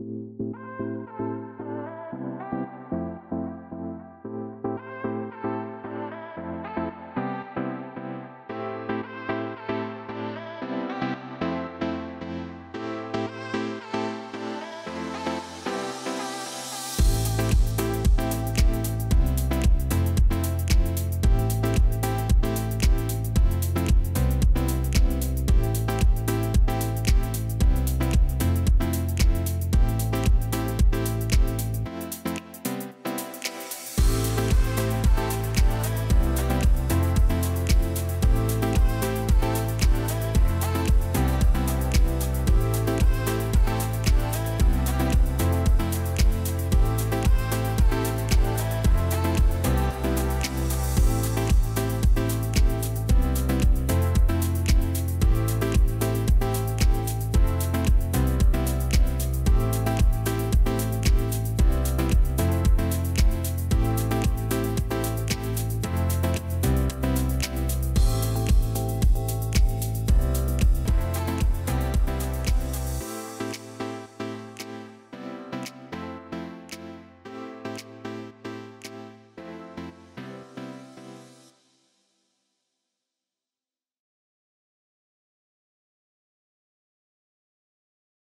you